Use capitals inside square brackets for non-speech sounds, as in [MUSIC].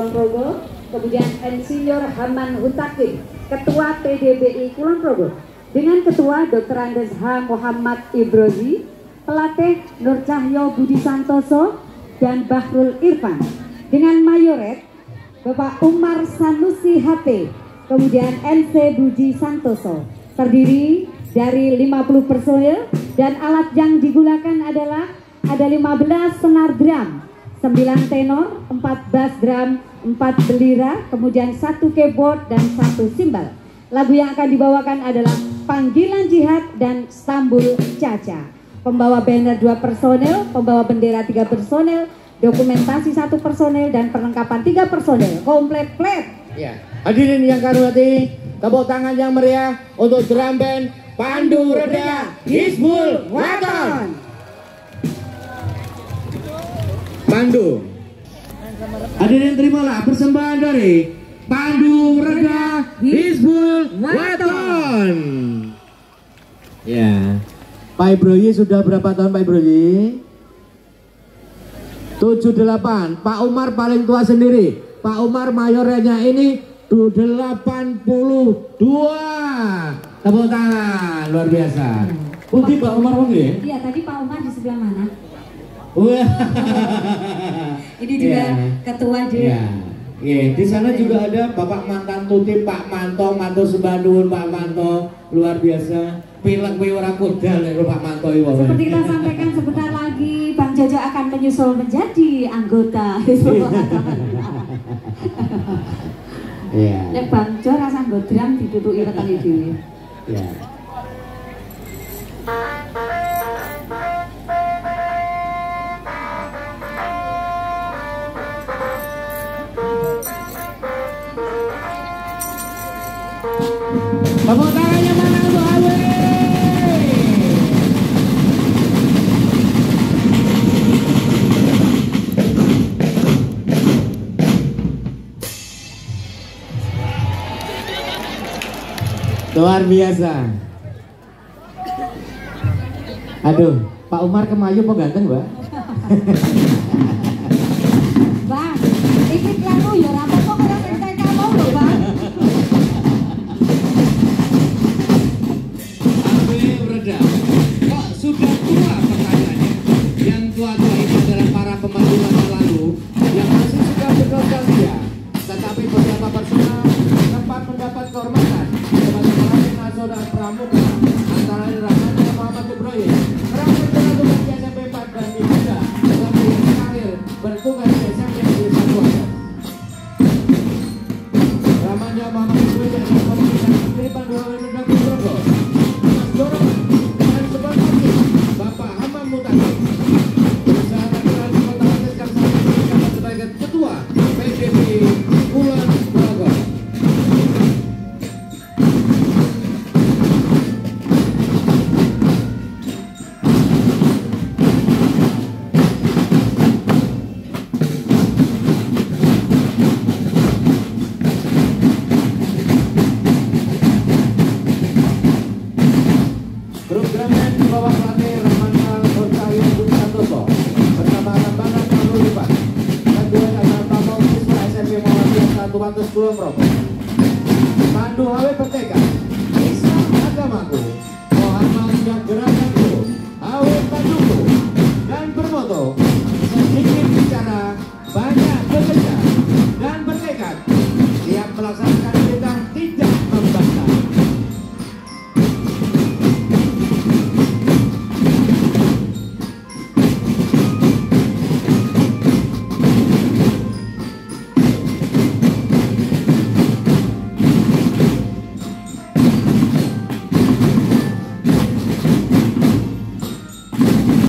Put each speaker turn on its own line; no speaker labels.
Kulon Progo, kemudian Insinyur Haman Hutakin, Ketua PDBI Kulon Progo, dengan Ketua Dr. Andes H. Muhammad Ibrozi, pelatih Nur Cahyo Budi Santoso, dan Bahrul Irfan, dengan Mayoret Bapak Umar Sanusi HP, kemudian NC Budi Santoso, terdiri dari 50 personil dan alat yang digunakan adalah ada 15 senar drum, 9 tenor, 14 drum, 4 belira, kemudian satu keyboard dan satu simbal. Lagu yang akan dibawakan adalah Panggilan Jihad dan Stambul Caca. Pembawa banner dua personel, pembawa bendera tiga personel, dokumentasi satu personel dan perlengkapan tiga personel komplit plet.
Ya. Hadirin yang kami hormati, tepuk tangan yang meriah untuk drum band Pandu Reda Hizbul Waton. Pandu. Hadirin terimalah persembahan dari Pandu Reda Hizbul Waton. Ya. Pak Ibroyi sudah berapa tahun Pak Ibroyi? 78 Pak Umar paling tua sendiri Pak Umar mayornya ini 82 tepuk tangan luar biasa Puji Pak Umar Puji
Iya tadi Pak Umar di sebelah mana?
Wah.
Ini juga
Iya.
ketua di
Iya. Iya, di sana juga ada Bapak mantan tuti Pak Manto, Manto Sebandun, Pak Manto, luar biasa. Pilek kowe ora kodal nek Pak Manto iki.
Seperti kita sampaikan sebentar lagi Bang Jojo akan menyusul menjadi anggota Hizbul.
Iya.
Nek Bang Jo rasa nggo drum ditutuki wetenge dhewe.
Iya. Tepuk tangannya mana untuk Awe? Luar biasa. Aduh, Pak Umar kemayu kok ganteng, Mbak? [LAUGHS] personal tempat mendapat kehormatan. Sebagai pelajar nasional pramuka antara lain Rahmat Muhammad Ibrahim, Rahmat Jalan Tugas di SMP 4 dan Ibunda, tetapi terakhir bertugas di SMP di Satuan. Muhammad Ibrahim dan Komunitas Kiripan 210 prof. Pandu HW Perteka.